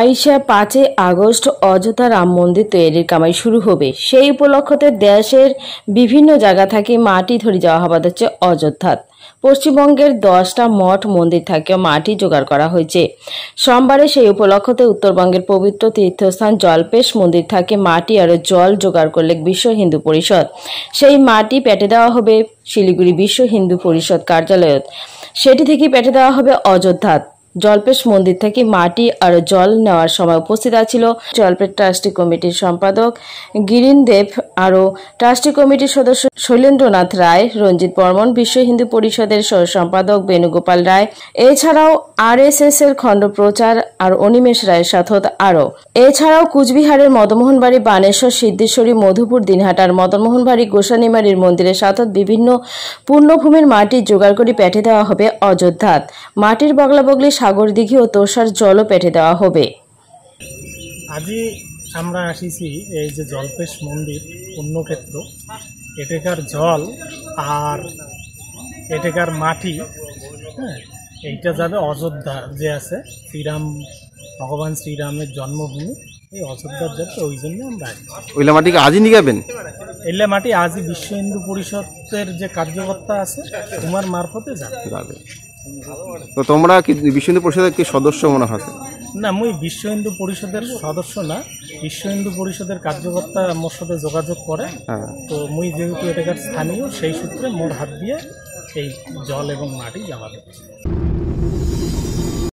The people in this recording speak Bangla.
আইসা পাঁচই আগস্ট অযোধ্যা রাম মন্দির তৈরির কামাই শুরু হবে। সেই উপলক্ষতে দেশের বিভিন্ন জায়গা থেকে মাটি ধরে যাওয়া হবাদ হচ্ছে অযোধ্যাত পশ্চিমবঙ্গের দশটা মঠ মন্দির থেকেও মাটি জোগাড় করা হয়েছে। সোমবারে সেই উপলক্ষতে উত্তরবঙ্গের পবিত্র তীর্থস্থান জলপেশ মন্দির থেকে মাটি আর জল জোগাড় করলে বিশ্ব হিন্দু পরিষদ। সেই মাটি পেটে দেওয়া হবে শিলিগুড়ি বিশ্ব হিন্দু পরিষদ কার্যালয়ত। সেটি থেকে পেটে দেওয়া হবে অযোধ্যাত জলপেশ মন্দির থেকে মাটি আর জল নেওয়ার সময় উপস্থিত আছিল জলপেশ ট্রাস্টি কমিটির সম্পাদক গিরিন দেব আরও ট্রাস্টি কমিটির সদস্য শৈলেন্দ্রনাথ রায়, রঞ্জিত বর্মন, বিশ্ব হিন্দু পরিষদের সহ সম্পাদক বেণুগোপাল রায়, এছাড়াও আর এস এস এর খণ্ড প্রচার আর অনিমেষ রায়ের সাথত আরও। এছাড়াও কুচবিহারের মদনমোহনবাড়ি বানেশ্বর, সিদ্ধেশ্বরী, মধুপুর, দিনহাটার মদনমোহনবাড়ি গোসানিমারির মন্দিরের সাথত বিভিন্ন পূর্ণভূমির মাটি জোগাড় করে পেটে দেওয়া হবে অযোধ্যাত। মাটির বগলা বগলি সাগর দিঘি ও তোষার জলও পেটে দেওয়া হবে। আজি আমরা আসিছি এই যে জলপেশ মন্দির পুণ্যক্ষেত্র। এটাকার জল আর এটাকার মাটি হ্যাঁ এইটা যাবে অযোধ্যা যে আছে শ্রীরাম ভগবান শ্রীরামের জন্মভূমি। এই অযোধ্যার যাবে ওই জন্য আমরা আসি। ওইলা মাটিকে আজই নিগাবেন? এলে মাটি আজই বিশ্ব হিন্দু পরিষদের যে কার্যকর্তা আছে তোমার মারফতে যাবে। তো তোমরা কি বিশ্ব হিন্দু পরিষদের কি সদস্য মনে হয়? না মুই বিশ্ব হিন্দু পরিষদের সদস্য না। বিশ্ব হিন্দু পরিষদের কার্যকর্তা মোর সাথে যোগাযোগ করে। হ্যাঁ। তো মুই যেহেতু এটাকার স্থানীয় সেই সূত্রে মোর হাত দিয়ে এই জল এবং মাটি জমা দিচ্ছি।